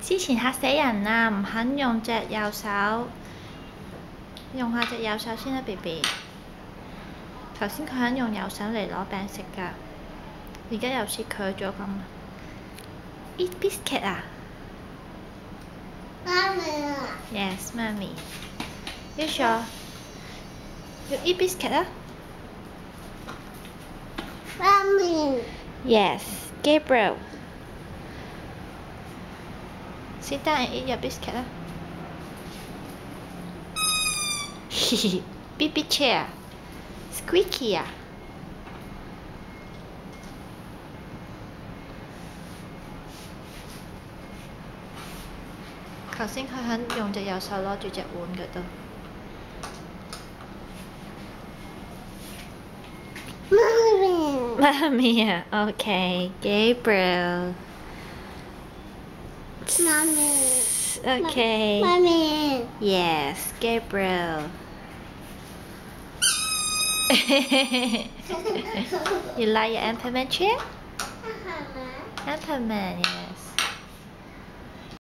之前嚇死人啦！唔肯用隻右手，用下隻右手先啦，B B。頭先佢肯用右手嚟攞餅食㗎，而家又似拒咗咁。Eat biscuit 啊媽咪啊！？Yes, mommy. You sure? You eat biscuit 啊媽咪，？Yes, Gabriel. Sit down and eat your biscuit 啊。嘻嘻，BB chair。Squeaky 啊！头先佢肯用只右手攞住只碗嘅都。妈咪，妈咪 Mommy. Okay. Mommy. Yes, Gabriel. you like your Emperor chair? Uh-huh. Emperor, yes.